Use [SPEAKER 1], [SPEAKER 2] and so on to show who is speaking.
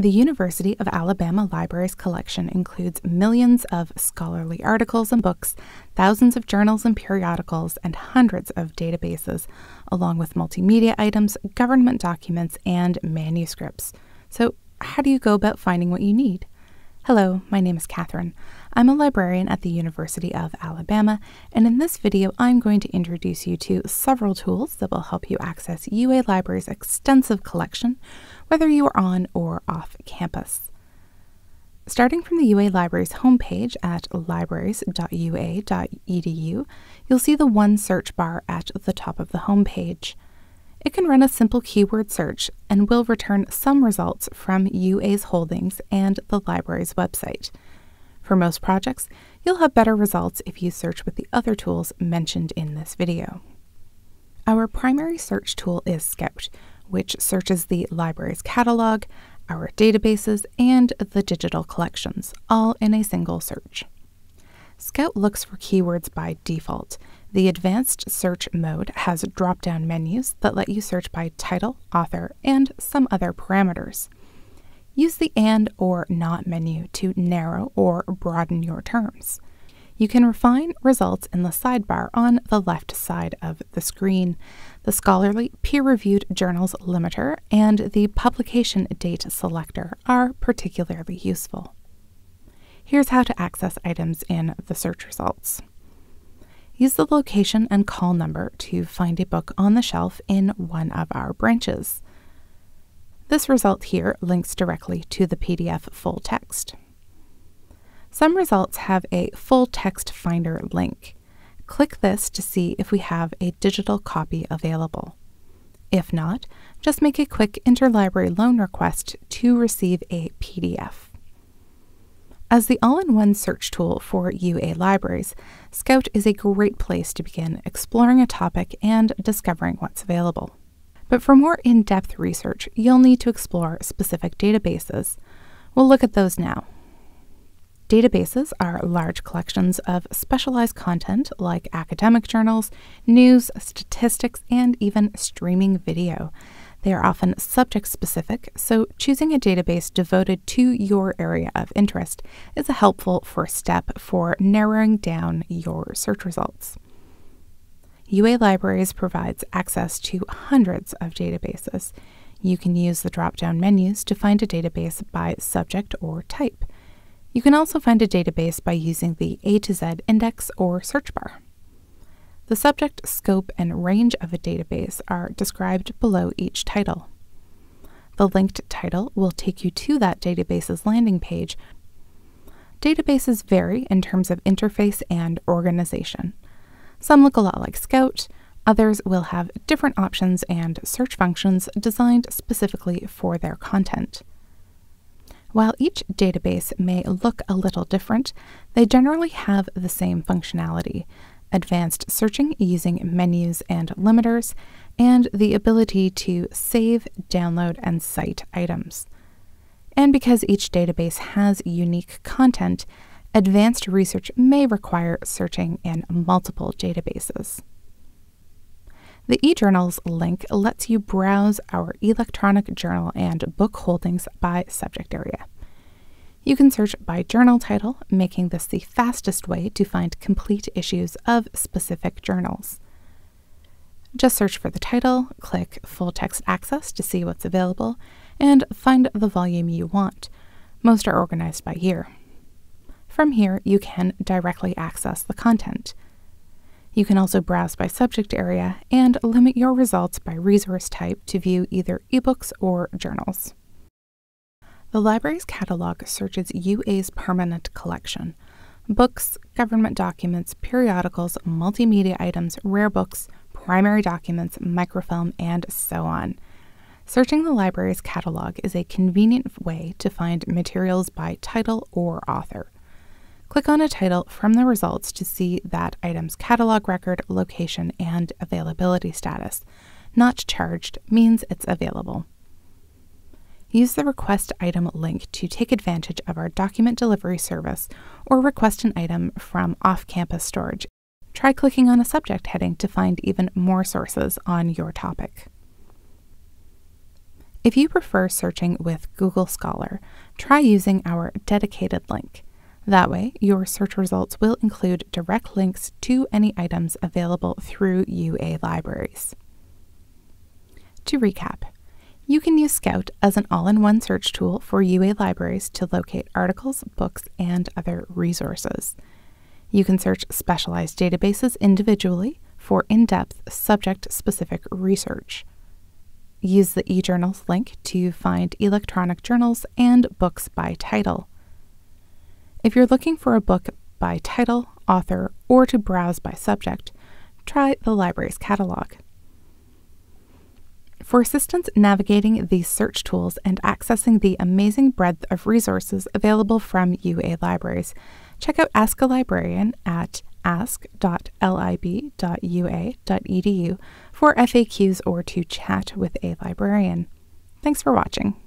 [SPEAKER 1] The University of Alabama Library's collection includes millions of scholarly articles and books, thousands of journals and periodicals, and hundreds of databases, along with multimedia items, government documents, and manuscripts. So, how do you go about finding what you need? Hello, my name is Catherine. I'm a librarian at the University of Alabama, and in this video, I'm going to introduce you to several tools that will help you access UA Library's extensive collection, whether you are on or off campus. Starting from the UA Library's homepage at libraries.ua.edu, you'll see the one search bar at the top of the homepage. It can run a simple keyword search and will return some results from UA's holdings and the library's website. For most projects, you'll have better results if you search with the other tools mentioned in this video. Our primary search tool is Scout, which searches the library's catalog, our databases, and the digital collections, all in a single search. Scout looks for keywords by default. The advanced search mode has drop down menus that let you search by title, author, and some other parameters. Use the AND or NOT menu to narrow or broaden your terms. You can refine results in the sidebar on the left side of the screen. The scholarly peer reviewed journals limiter and the publication date selector are particularly useful. Here's how to access items in the search results. Use the location and call number to find a book on the shelf in one of our branches. This result here links directly to the PDF full text. Some results have a full text finder link. Click this to see if we have a digital copy available. If not, just make a quick interlibrary loan request to receive a PDF. As the all in one search tool for UA libraries, Scout is a great place to begin exploring a topic and discovering what's available. But for more in depth research, you'll need to explore specific databases. We'll look at those now. Databases are large collections of specialized content like academic journals, news, statistics, and even streaming video. They are often subject specific, so choosing a database devoted to your area of interest is a helpful first step for narrowing down your search results. UA Libraries provides access to hundreds of databases. You can use the drop down menus to find a database by subject or type. You can also find a database by using the A to Z index or search bar. The subject, scope, and range of a database are described below each title. The linked title will take you to that database's landing page. Databases vary in terms of interface and organization. Some look a lot like Scout, others will have different options and search functions designed specifically for their content. While each database may look a little different, they generally have the same functionality advanced searching using menus and limiters, and the ability to save, download, and cite items. And because each database has unique content, advanced research may require searching in multiple databases. The eJournals link lets you browse our electronic journal and book holdings by subject area. You can search by journal title, making this the fastest way to find complete issues of specific journals. Just search for the title, click Full Text Access to see what's available, and find the volume you want. Most are organized by year. From here, you can directly access the content. You can also browse by subject area and limit your results by resource type to view either ebooks or journals. The library's catalog searches UA's permanent collection books, government documents, periodicals, multimedia items, rare books, primary documents, microfilm, and so on. Searching the library's catalog is a convenient way to find materials by title or author. Click on a title from the results to see that item's catalog record, location, and availability status. Not charged means it's available. Use the request item link to take advantage of our document delivery service or request an item from off campus storage. Try clicking on a subject heading to find even more sources on your topic. If you prefer searching with Google Scholar, try using our dedicated link. That way, your search results will include direct links to any items available through UA libraries. To recap, you can use Scout as an all in one search tool for UA libraries to locate articles, books, and other resources. You can search specialized databases individually for in depth, subject specific research. Use the eJournals link to find electronic journals and books by title. If you're looking for a book by title, author, or to browse by subject, try the library's catalog. For assistance navigating these search tools and accessing the amazing breadth of resources available from UA libraries, check out Ask a Librarian at ask.lib.ua.edu for FAQs or to chat with a librarian. Thanks for watching.